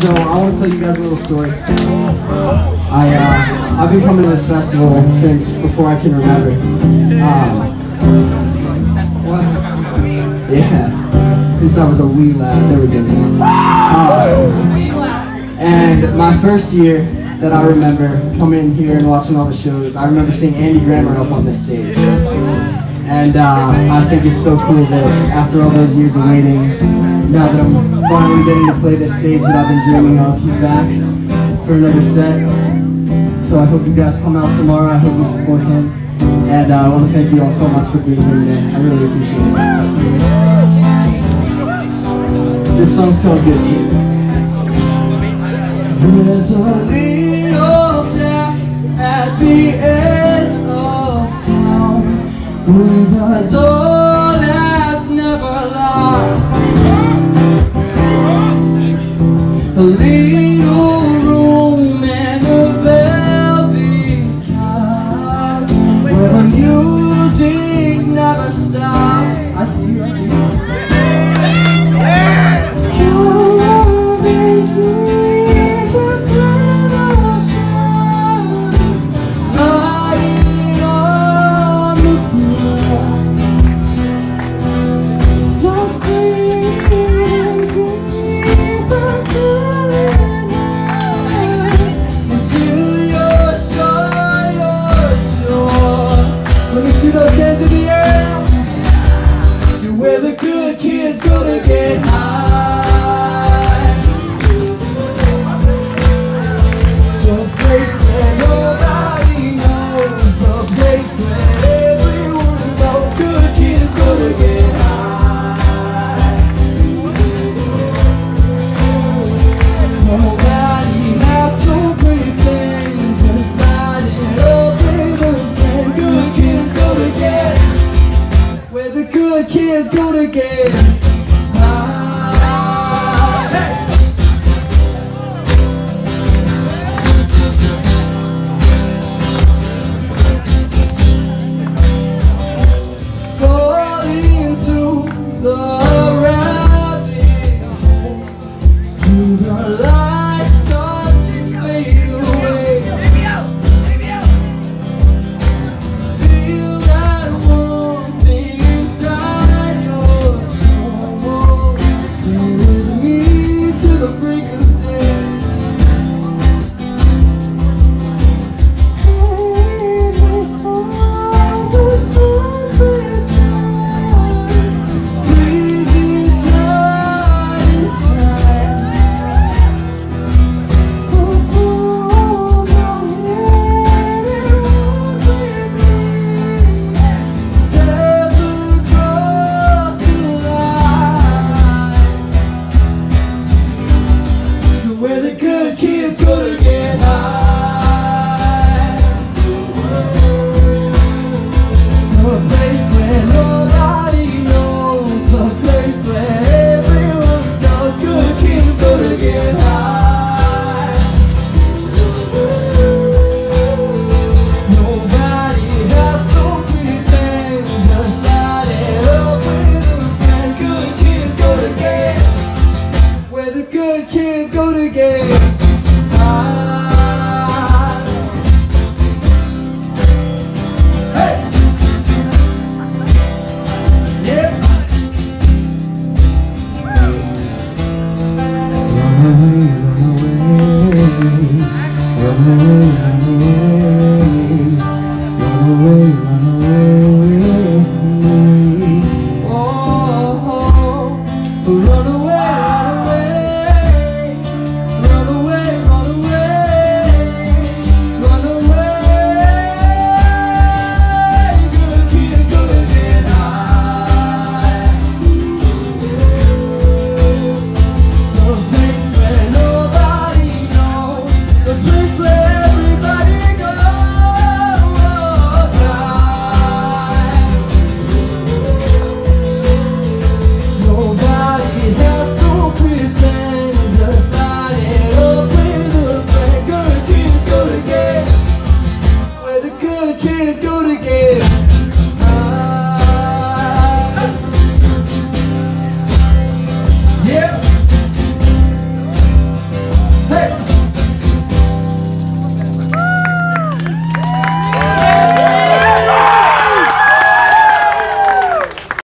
So I want to tell you guys a little story. I uh, I've been coming to this festival since before I can remember. Um, what? Yeah, since I was a wee lad. There we go. Uh, and my first year that I remember coming here and watching all the shows, I remember seeing Andy Grammer up on this stage. And uh, I think it's so cool that after all those years of waiting, now that I'm finally getting to play this stage that I've been dreaming of, he's back for another set. So I hope you guys come out tomorrow. I hope you support him. And uh, I want to thank you all so much for being here today. I really appreciate it. This song's called Good Kids. There's a music never stops. I see you, I see you. Go to get Let's go to games. Run away, run away, run away, run away. kids go to get